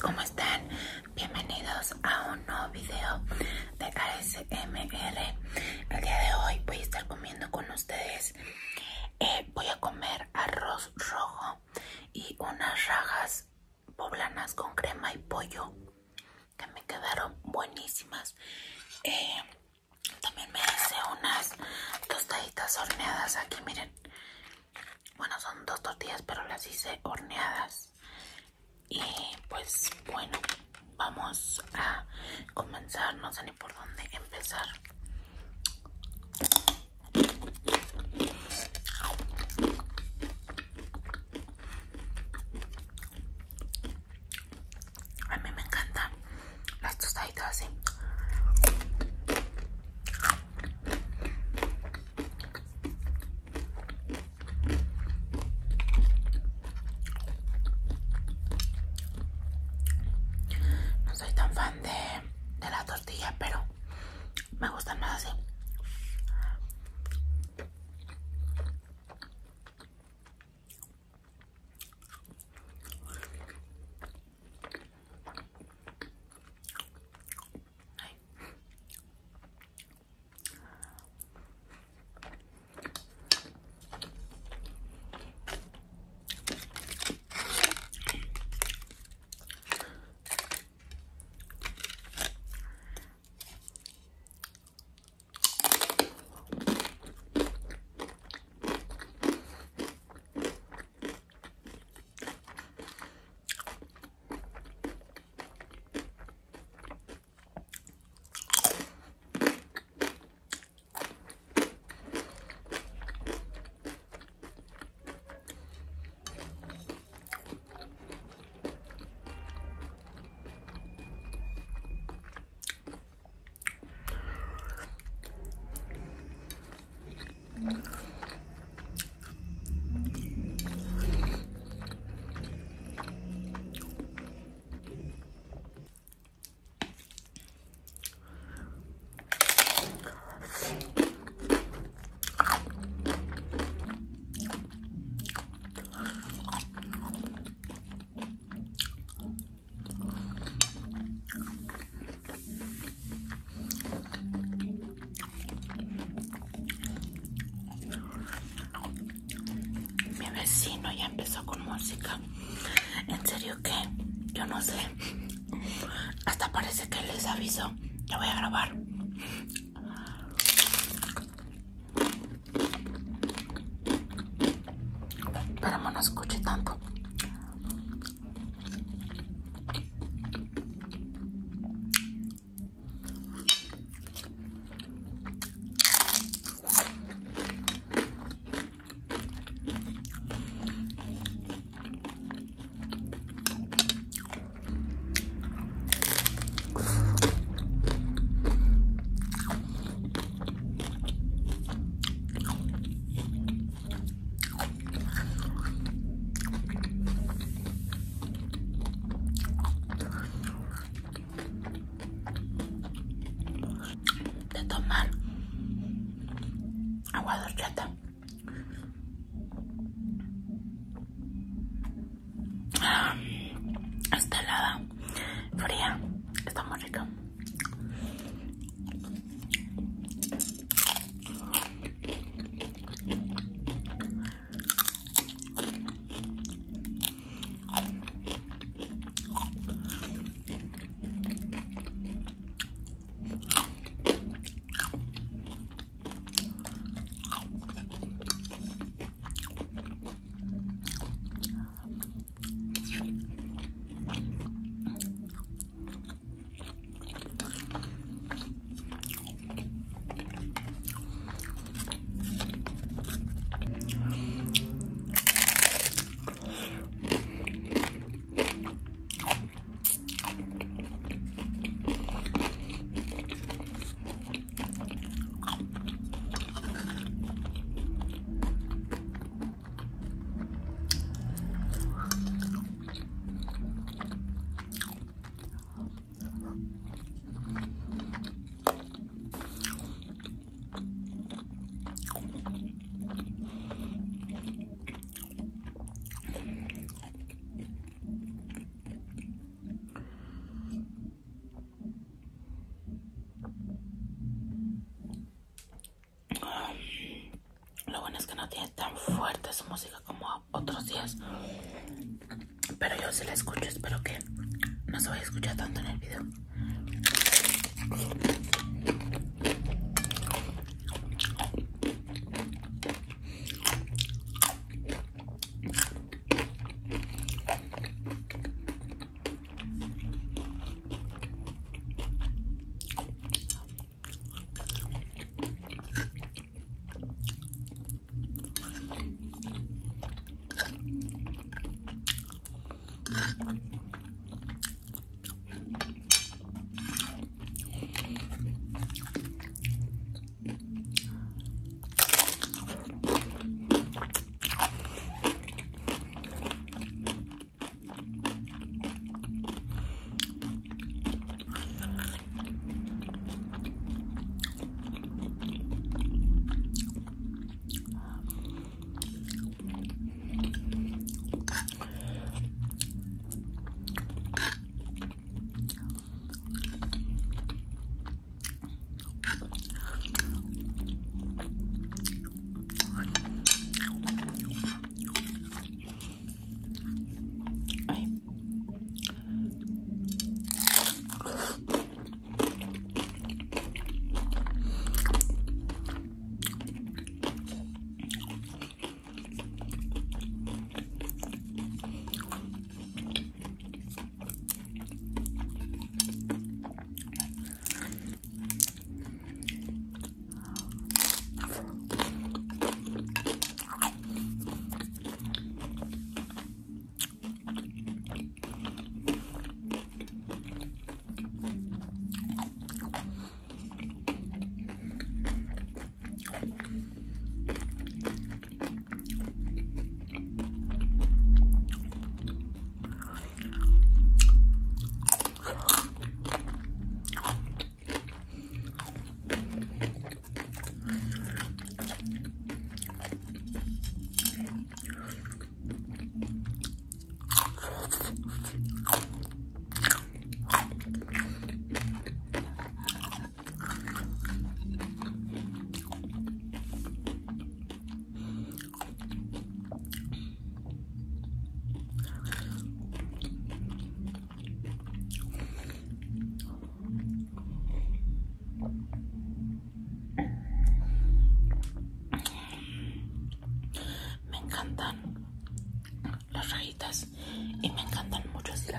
¿cómo están? Bienvenidos a un nuevo video de ASMR. El día de hoy voy a estar comiendo con ustedes. Eh, voy a comer arroz rojo y unas rajas poblanas con crema y pollo que me quedaron buenísimas. Eh, también me hice unas tostaditas horneadas aquí, miren. Bueno, son dos tortillas, pero las hice horneadas. Y pues bueno, vamos a comenzar. No sé ni por dónde empezar. A mí me encantan las tostaditas así. No soy tan fan de, de la tortilla, pero me gustan más así. Vecino ya empezó con música. En serio que yo no sé. Hasta parece que les aviso. Yo voy a grabar. Su música como otros días. Pero yo sí la escucho, espero que no se vaya a escuchar tanto en el video.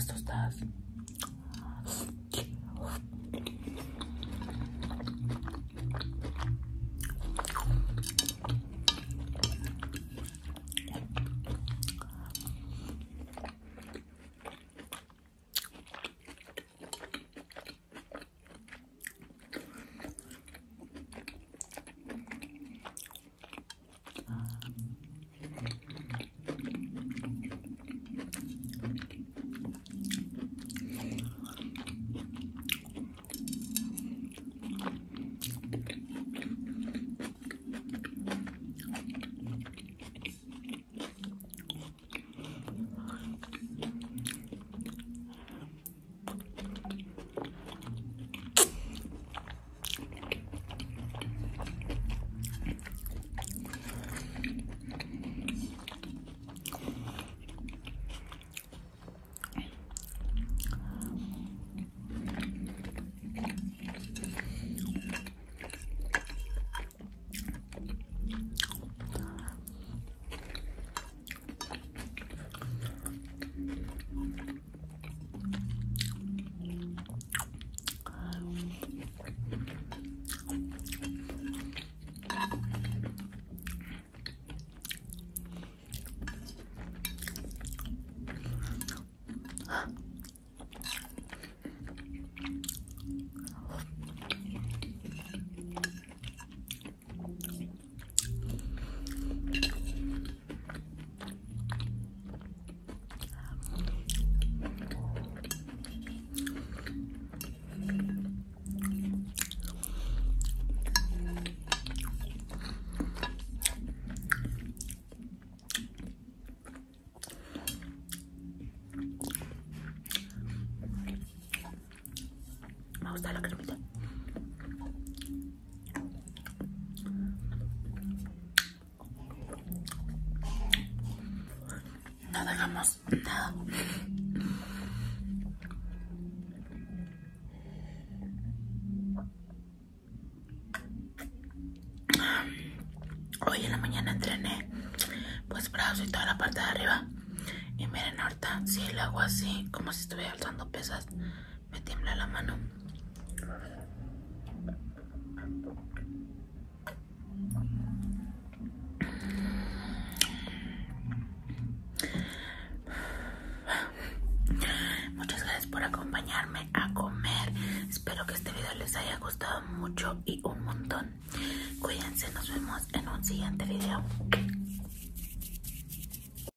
assustar. Gusta la cremita. no dejamos nada. Hoy en la mañana entrené pues brazos y toda la parte de arriba. Y miren ahorita si lo hago así, como si estuviera alzando pesas, me tiembla la mano. Muchas gracias por acompañarme a comer. Espero que este video les haya gustado mucho y un montón. Cuídense, nos vemos en un siguiente video.